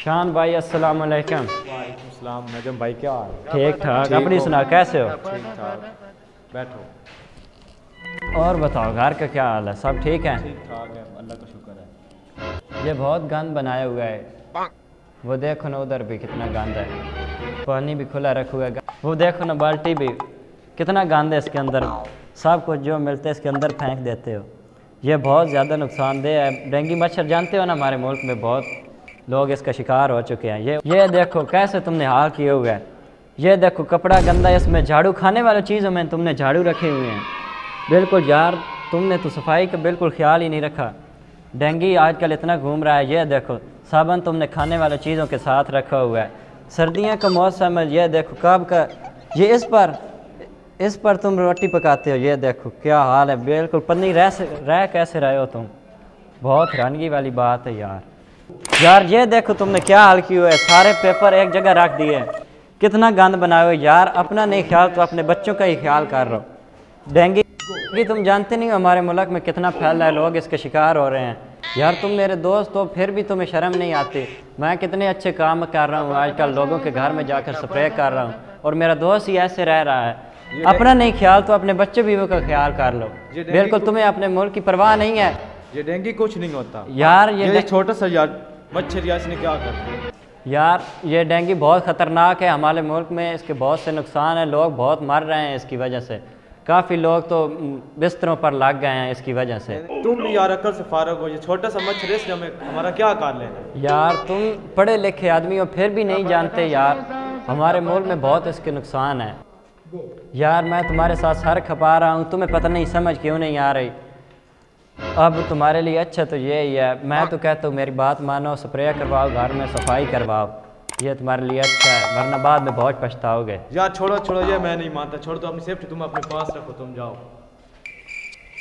शान भाई अस्सलाम वालेकुम सलाम। नजम भाई क्या हाल? ठीक ठाक अपनी सुना कैसे हो? ठीक ठाक। बैठो। और बताओ घर का क्या हाल है? सब ठीक है? ठीक ठाक है। अल्लाह का शुक्र है। ये बहुत गंद बनाया हुआ है। वो देखो ना उधर भी कितना गंद है। पानी भी खुला रखा हुआ है। वो देखो ना बाल्टी भी। कितना गंद है इसके अंदर। सब कुछ जो मिलते है इसके अंदर फेंक देते हो। ये बहुत ज़्यादा नुकसानदेह है। डेंगू मच्छर जानते हो ना हमारे मुल्क में बहुत लोग इसका शिकार हो चुके हैं। ये ये देखो, कैसे तुमने हाल किए हुए हैं। ये देखो, कपड़ा गंदा इसमें झाड़ू खाने वाली चीज़ों में तुमने झाड़ू रखे हुए हैं। बिल्कुल यार, तुमने तो सफ़ाई का बिल्कुल ख्याल ही नहीं रखा। डेंगी आजकल इतना घूम रहा है, ये देखो, साबन तुमने खाने वाली चीज़ों के साथ रखा हुआ है। सर्दियों का मौसम है, ये देखो, कब का, ये इस पर इस पर तुम रोटी पकाते हो, ये देखो, क्या हाल है, बिल्कुल पन्नी रह रह कैसे रहे हो तुम? बहुत हैरानगी वाली बात है यार। यार ये देखो तुमने क्या हाल की हुआ है। सारे पेपर एक जगह रख दिए। कितना गंद बनाए हो यार। अपना नहीं ख्याल तो अपने बच्चों का ही ख्याल कर रहे हो। डेंगू कि तुम जानते नहीं हो हमारे मुल्क में कितना फैल रहा है लोग इसके शिकार हो रहे हैं। यार तुम मेरे दोस्त हो फिर भी तुम्हें शर्म नहीं आती। मैं कितने अच्छे काम कर रहा हूँ आजकल लोगों के घर में जाकर स्प्रे कर रहा हूँ। और मेरा दोस्त ही ऐसे रह रहा है। अपना नहीं ख्याल तो अपने बच्चे बीवों का ख्याल कर लो। बिल्कुल तुम्हें अपने मुल्क की परवाह नहीं है। ये डेंगू कुछ नहीं होता। यार ये ये छोटा सा यार मच्छर या इसने क्या कर दिया? यार ये डेंगू बहुत ख़तरनाक है। हमारे मुल्क में इसके बहुत से नुकसान हैं। लोग बहुत मर रहे हैं इसकी वजह से। काफ़ी लोग तो बिस्तरों पर लग गए हैं इसकी वजह से। तुम भी यार अकल से फारग हो। ये छोटा सा मच्छर इसने हमें हमारा क्या कर लेना? यार तुम पढ़े लिखे आदमी हो फिर भी नहीं जानते यार। हमारे मुल्क में बहुत इसके नुकसान है। यार मैं तुम्हारे साथ सर खपा रहा हूँ। तुम्हें पता नहीं समझ क्यों नहीं आ रही? अब तुम्हारे लिए अच्छा तो ये ही है। मैं तो कहता हूँ मेरी बात मानो स्प्रे करवाओ घर में सफ़ाई करवाओ। ये तुम्हारे लिए अच्छा है वरना बाद में बहुत पछताओगे। यार छोड़ो छोड़ो ये मैं नहीं मानता। छोड़ो तो अपनी सेफ्टी तुम अपने पास रखो तुम जाओ।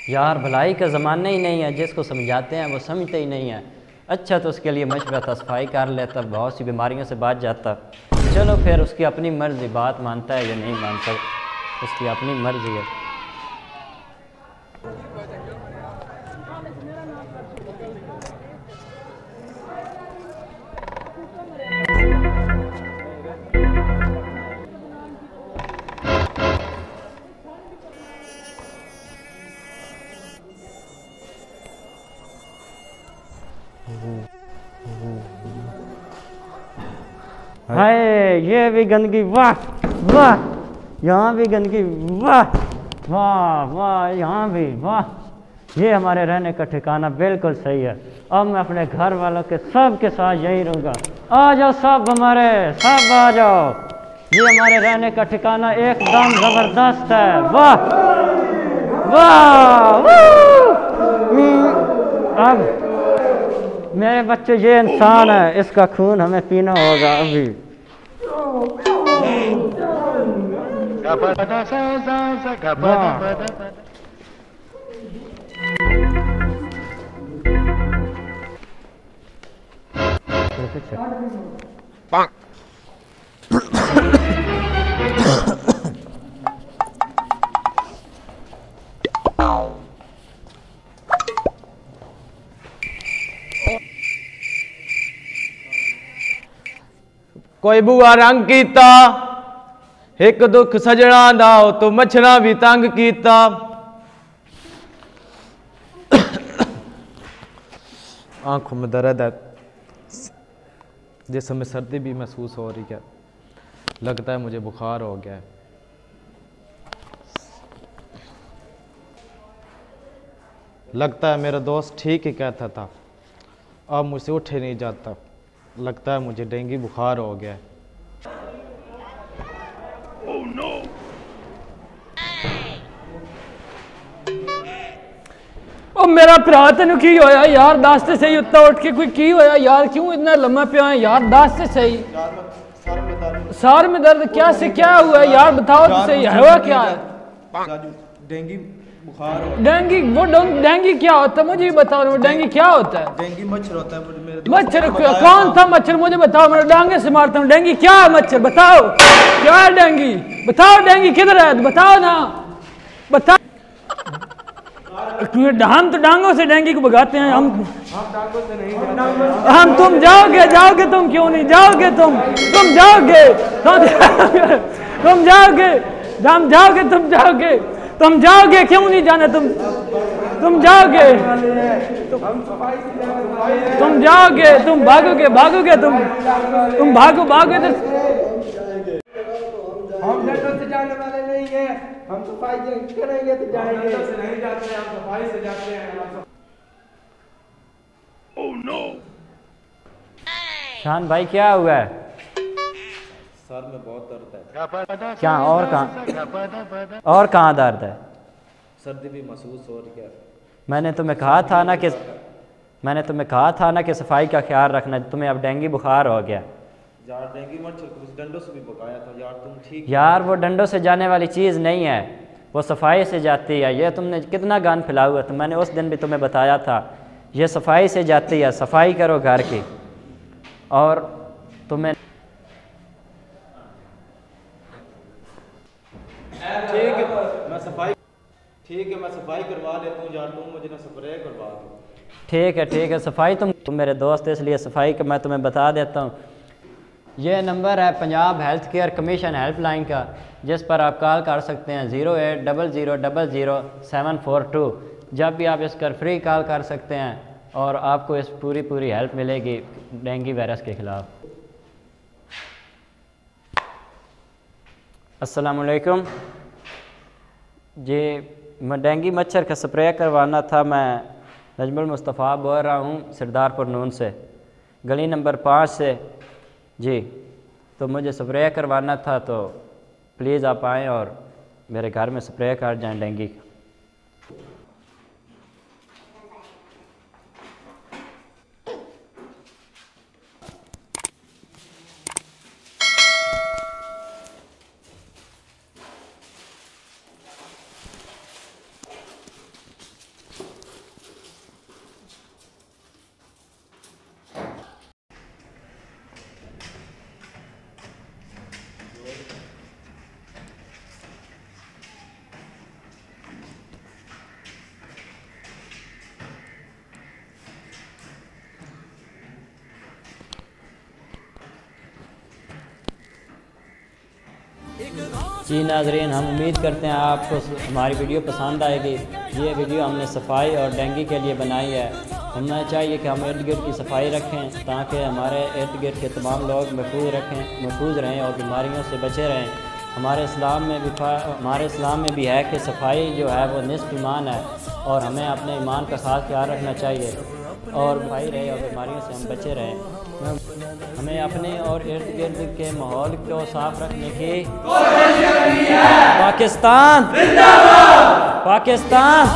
यार भलाई का ज़माना ही नहीं है। जिसको समझाते हैं वो समझते ही नहीं है। अच्छा तो उसके लिए मशवरा था सफ़ाई कर लेता बहुत सी बीमारियों से बच जाता। चलो फिर उसकी अपनी मर्ज़ी बात मानता है या नहीं मानता उसकी अपनी मर्ज़ी है। हाय, ये भी गंदगी, वाह वाह, यहाँ भी गंदगी, वाह वाह वाह, यहाँ भी, वाह, ये हमारे रहने का ठिकाना बिल्कुल सही है। अब मैं अपने घर वालों के सब के साथ यहीं रहूँगा। आ जाओ सब हमारे, सब आ जाओ। ये हमारे रहने का ठिकाना एकदम ज़बरदस्त है। वाह वाह। अब मेरे बच्चे, ये इंसान है, इसका खून हमें पीना होगा अभी। Gabada sa sa sa Bang. ਕੋਈ ਬੂਆ ਰੰਗ ਕੀਤਾ ਇੱਕ ਦੁੱਖ ਸਜਣਾ ਦਾ ਉਹ ਤੋਂ ਮੱਛਣਾ ਵੀ ਤੰਗ ਕੀਤਾ आंखों में दर्द है जिस समय सर्दी भी महसूस हो रही है लगता है मुझे बुखार हो गया है लगता है मेरा दोस्त ठीक ही कहता था अब मुझसे उठे नहीं जाता लगता है मुझे डेंगू बुखार हो गया है ਉਹ ਮੇਰਾ ਭਰਾ ਤੈਨੂੰ ਕੀ ਹੋਇਆ ਯਾਰ ਦੱਸ ਤੇ ਸਹੀ ਉੱਤਾ ਉੱਠ ਕੇ ਕੋਈ ਕੀ ਹੋਇਆ ਯਾਰ ਕਿਉਂ इतना लम्बा पिया है यार दस से सही सर में दर्द क्या से क्या हुआ है यार बताओ तो सही हुआ क्या है डेंगू बुखार हो डेंगू वो डों- डेंगू क्या होता है मुझे भी बताओ वो डेंगू क्या होता है डेंगू मच्छर होता है मुझे मेरे मच्छर क्यों- कौन था मच्छर मुझे बताओ मैं डांगे से मारता हूँ डेंगू क्या है मच्छर बताओ क्या है डेंगू बताओ डेंगू किधर है बताओ ना बताओ क्योंकि हम तो डांगों से डेंगू को भगाते हैं, हम हम तुम जाओगे जाओगे तुम क्यों नहीं? जाओगे तुम तुम जाओगे तुम जाओगे हम जाओगे, तुम जाओगे तुम जाओगे, क्यों नहीं जाना तुम? तुम जाओगे। तुम जाओगे, तुम भागोगे भागोगे तुम। तुम भागो भागोगे तो हम डंडों से जाने वाले नहीं है हम सफ़ाई करेंगे तो जाएँगे। से नहीं जाते हम सफ़ाई से जाते हैं शान भाई क्या हुआ? है सर में बहुत दर्द है। क्या और कहाँ? और कहाँ दर्द है? सर्दी भी महसूस हो रही है। मैंने तुम्हें कहा था ना कि मैंने तुम्हें कहा था ना कि सफ़ाई का ख्याल रखना तुम्हें अब डेंगू बुखार हो गया। यार डेंगू मच्छर को डंडों से भी पकाया था यार तुम ठीक यार वो डंडों से जाने वाली चीज़ नहीं है। वो सफ़ाई से जाती है। ये तुमने कितना गान फैला हुआ था मैंने उस दिन भी तुम्हें बताया था। ये सफ़ाई से जाती है सफ़ाई करो घर की। और तुम्हें ठीक है मैं सफ़ाई ठीक है मैं सफ़ाई करवा लेता हूँ यार तुम मुझे ना स्प्रे करवा दो। ठीक है ठीक है सफ़ाई तुम तुम मेरे दोस्त इसलिए सफ़ाई का मैं तुम्हें बता देता हूँ। ये नंबर है Punjab health care commission helpline का, जिस पर आप कॉल कर सकते हैं zero eight double zero double zero seven four two. जब भी आप इस पर फ्री कॉल कर सकते हैं और आपको इस पूरी पूरी हेल्प मिलेगी डेंगू वायरस के ख़िलाफ़। असलकुम जी, मैं डेंगू मच्छर का स्प्रे करवाना था, मैं नजमुल मुस्तफ़ा बोल रहा हूँ सरदारपुर नून से। गली नंबर पाँच से जी तो मुझे स्प्रे करवाना था तो प्लीज़ आप आएँ और मेरे घर में स्प्रे कर जाएँ डेंगी का जी नाजरीन, हम उम्मीद करते हैं आपको हमारी वीडियो पसंद आएगी। ये वीडियो हमने सफ़ाई और डेंगू के लिए बनाई है। हमें चाहिए कि हम इर्द गिर्द की सफ़ाई रखें, ताकि हमारे इर्द गिर्द के तमाम लोग महफूज रखें, महफूज रहें और बीमारियों से बचे रहें। हमारे इस्लाम में भी हमारे इस्लाम में भी है कि सफ़ाई जो है वो निसफ ईमान है, और हमें अपने ईमान का खास ख्याल रखना चाहिए। और भाई रहे और बीमारियों से हम बचे रहें। हमें अपने और इर्द गिर्द के माहौल को साफ़ रखने की पाकिस्तान। पाकिस्तान।